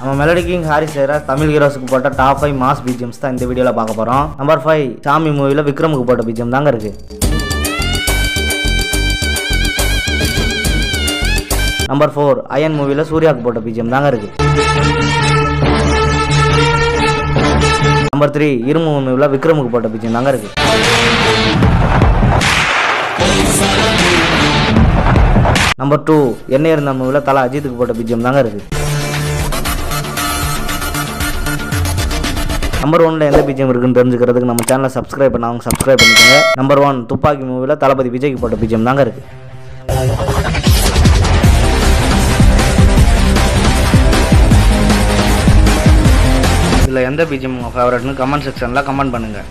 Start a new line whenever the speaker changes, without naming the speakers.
நம்ம melody king Harris Jayaraj Tamil ஹீரோஸுக்கு போட்ட டாப் ஃபைவ் மாஸ் பிஜிஎம்ஸ் தான் இந்த வீடியோவில் பார்க்க போகிறோம் நம்பர் ஃபைவ் சாமி மூவியில் விக்ரமுக்கு போட்ட பிஜிஎம் தாங்க இருக்கு. நம்பர் ஃபோர் அயன் மூவியில் சூர்யாவுக்கு போட்ட பிஜிஎம் தாங்க இருக்கு. நம்பர் த்ரீ இரும்பு மூவியில் விக்ரமுக்கு போட்ட பிஜிஎம் தாங்க இருக்கு. நம்பர் டூ என்ன இருந்த மூவியில் தலா அஜித்துக்கு போட்ட பிஜிஎம் தாங்க இருக்குது நம்பர் ஒன்ல எந்த பிஜிஎம் இருக்குன்னு தெரிஞ்சுக்கிறதுக்கு நம்ம சேனலை சப்ஸ்கிரைப் பண்ணாங்க சப்ஸ்கிரைப் பண்ணிக்கோங்க. நம்பர் ஒன் துப்பாக்கி மூவியில் தளபதி விஜய்க்கு போட்ட பிஜிஎம் தாங்க இருக்கு. இதில் எந்த பிஜிஎம் உங்கள் ஃபேவரட்னு கமெண்ட் செக்ஷனில் கமெண்ட் பண்ணுங்கள்